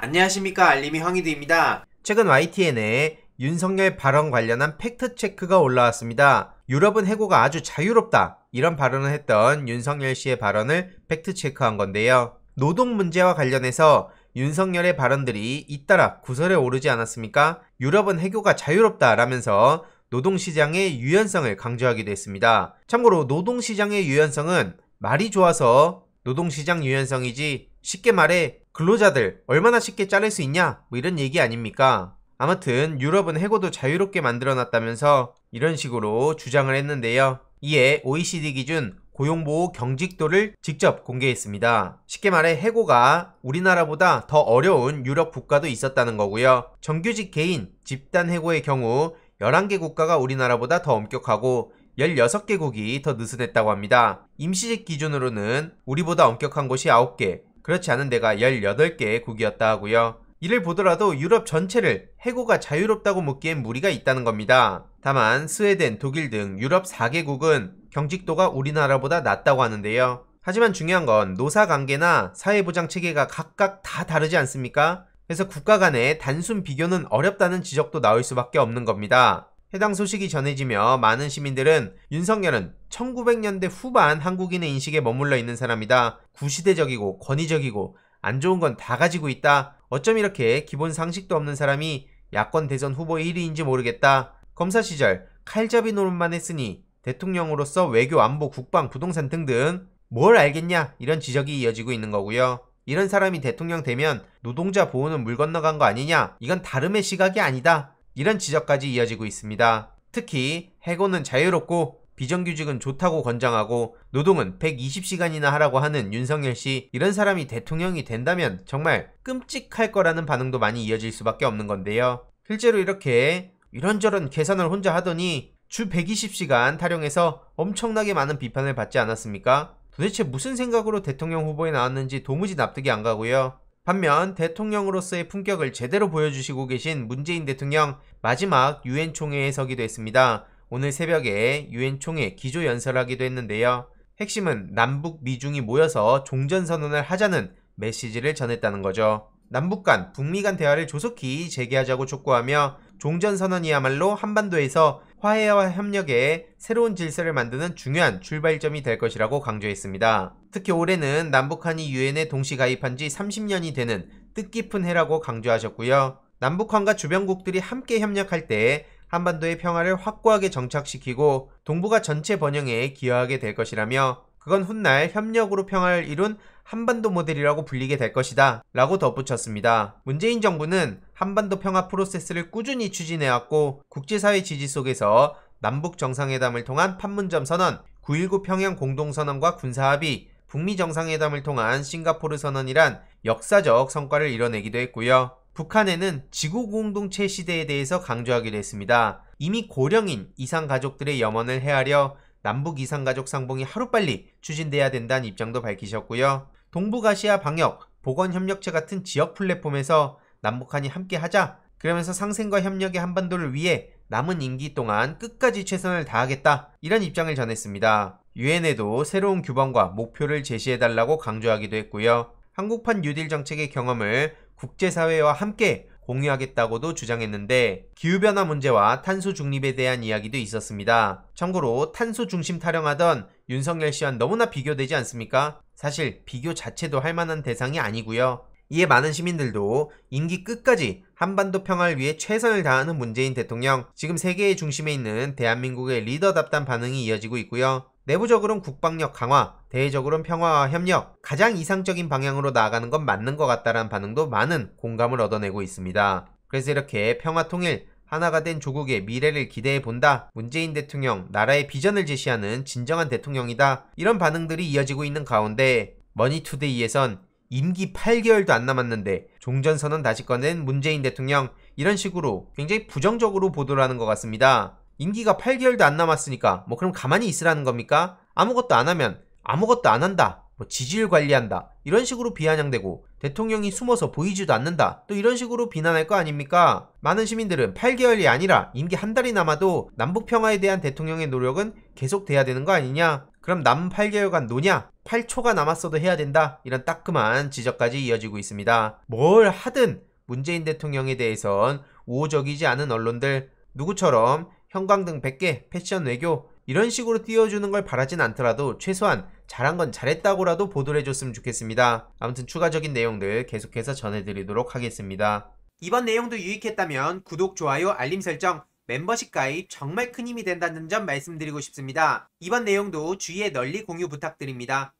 안녕하십니까 알림이 황희두입니다. 최근 YTN에 윤석열 발언 관련한 팩트체크가 올라왔습니다. 유럽은 해고가 아주 자유롭다. 이런 발언을 했던 윤석열 씨의 발언을 팩트체크한 건데요. 노동 문제와 관련해서 윤석열의 발언들이 잇따라 구설에 오르지 않았습니까? 유럽은 해고가 자유롭다라면서 노동시장의 유연성을 강조하기도 했습니다. 참고로 노동시장의 유연성은 말이 좋아서 노동시장 유연성이지 쉽게 말해 근로자들 얼마나 쉽게 자를 수 있냐 뭐 이런 얘기 아닙니까? 아무튼 유럽은 해고도 자유롭게 만들어놨다면서 이런 식으로 주장을 했는데요. 이에 OECD 기준 고용보호 경직도를 직접 공개했습니다. 쉽게 말해 해고가 우리나라보다 더 어려운 유럽 국가도 있었다는 거고요. 정규직 개인 집단 해고의 경우 11개 국가가 우리나라보다 더 엄격하고 16개국이 더 느슨했다고 합니다. 임시직 기준으로는 우리보다 엄격한 곳이 9개, 그렇지 않은 데가 18개 국이었다 하고요. 이를 보더라도 유럽 전체를 해고가 자유롭다고 묻기엔 무리가 있다는 겁니다. 다만 스웨덴, 독일 등 유럽 4개국은 경직도가 우리나라보다 낮다고 하는데요. 하지만 중요한 건 노사 관계나 사회보장 체계가 각각 다 다르지 않습니까? 그래서 국가 간의 단순 비교는 어렵다는 지적도 나올 수밖에 없는 겁니다. 해당 소식이 전해지며 많은 시민들은 윤석열은 1900년대 후반 한국인의 인식에 머물러 있는 사람이다. 구시대적이고 권위적이고 안 좋은 건 다 가지고 있다. 어쩜 이렇게 기본 상식도 없는 사람이 야권 대선 후보 1위인지 모르겠다. 검사 시절 칼잡이 노릇만 했으니 대통령으로서 외교, 안보, 국방, 부동산 등등 뭘 알겠냐 이런 지적이 이어지고 있는 거고요. 이런 사람이 대통령 되면 노동자 보호는 물 건너간 거 아니냐? 이건 다름의 시각이 아니다. 이런 지적까지 이어지고 있습니다. 특히 해고는 자유롭고 비정규직은 좋다고 권장하고 노동은 120시간이나 하라고 하는 윤석열 씨 이런 사람이 대통령이 된다면 정말 끔찍할 거라는 반응도 많이 이어질 수밖에 없는 건데요. 실제로 이렇게 이런저런 계산을 혼자 하더니 주 120시간 타령해서 엄청나게 많은 비판을 받지 않았습니까? 도대체 무슨 생각으로 대통령 후보에 나왔는지 도무지 납득이 안 가고요. 반면 대통령으로서의 품격을 제대로 보여주시고 계신 문재인 대통령 마지막 유엔 총회에 서기도 했습니다. 오늘 새벽에 유엔 총회 기조 연설하기도 했는데요. 핵심은 남북 미중이 모여서 종전선언을 하자는 메시지를 전했다는 거죠. 남북 간, 북미 간 대화를 조속히 재개하자고 촉구하며 종전선언이야말로 한반도에서 화해와 협력의 새로운 질서를 만드는 중요한 출발점이 될 것이라고 강조했습니다. 특히 올해는 남북한이 유엔에 동시 가입한 지 30년이 되는 뜻깊은 해라고 강조하셨고요. 남북한과 주변국들이 함께 협력할 때 한반도의 평화를 확고하게 정착시키고 동북아 전체 번영에 기여하게 될 것이라며 그건 훗날 협력으로 평화를 이룬 한반도 모델이라고 불리게 될 것이다 라고 덧붙였습니다. 문재인 정부는 한반도 평화 프로세스를 꾸준히 추진해왔고 국제사회 지지 속에서 남북 정상회담을 통한 판문점 선언, 9.19 평양 공동선언과 군사합의, 북미 정상회담을 통한 싱가포르 선언이란 역사적 성과를 이뤄내기도 했고요. 북한에는 지구 공동체 시대에 대해서 강조하기도 했습니다. 이미 고령인 이상 가족들의 염원을 헤아려 남북 이상 가족 상봉이 하루빨리 추진돼야 된다는 입장도 밝히셨고요. 동북아시아 방역, 보건 협력체 같은 지역 플랫폼에서 남북한이 함께 하자 그러면서 상생과 협력의 한반도를 위해 남은 임기 동안 끝까지 최선을 다하겠다 이런 입장을 전했습니다. 유엔에도 새로운 규범과 목표를 제시해달라고 강조하기도 했고요. 한국판 뉴딜 정책의 경험을 국제사회와 함께 공유하겠다고도 주장했는데 기후변화 문제와 탄소 중립에 대한 이야기도 있었습니다. 참고로 탄소 중심 타령하던 윤석열 씨와 너무나 비교되지 않습니까? 사실 비교 자체도 할 만한 대상이 아니고요. 이에 많은 시민들도 임기 끝까지 한반도 평화를 위해 최선을 다하는 문재인 대통령, 지금 세계의 중심에 있는 대한민국의 리더답단 반응이 이어지고 있고요. 내부적으로는 국방력 강화, 대외적으로는 평화와 협력, 가장 이상적인 방향으로 나아가는 건 맞는 것 같다라는 반응도 많은 공감을 얻어내고 있습니다. 그래서 이렇게 평화 통일, 하나가 된 조국의 미래를 기대해 본다. 문재인 대통령, 나라의 비전을 제시하는 진정한 대통령이다. 이런 반응들이 이어지고 있는 가운데 머니투데이에선 임기 8개월도 안 남았는데 종전선언 다시 꺼낸 문재인 대통령 이런 식으로 굉장히 부정적으로 보도를 하는 것 같습니다. 임기가 8개월도 안 남았으니까 뭐 그럼 가만히 있으라는 겁니까? 아무것도 안 하면 아무것도 안 한다. 뭐 지지율 관리한다. 이런 식으로 비아냥대고 대통령이 숨어서 보이지도 않는다. 또 이런 식으로 비난할 거 아닙니까? 많은 시민들은 8개월이 아니라 임기 한 달이 남아도 남북 평화에 대한 대통령의 노력은 계속돼야 되는 거 아니냐? 그럼 남은 8개월간 노냐? 8초가 남았어도 해야 된다. 이런 따끔한 지적까지 이어지고 있습니다. 뭘 하든 문재인 대통령에 대해선 우호적이지 않은 언론들 누구처럼 형광등 100개, 패션 외교 이런 식으로 띄워주는 걸 바라진 않더라도 최소한 잘한 건 잘했다고라도 보도를 해줬으면 좋겠습니다. 아무튼 추가적인 내용들 계속해서 전해드리도록 하겠습니다. 이번 내용도 유익했다면 구독, 좋아요, 알림 설정, 멤버십 가입 정말 큰 힘이 된다는 점 말씀드리고 싶습니다. 이번 내용도 주위에 널리 공유 부탁드립니다.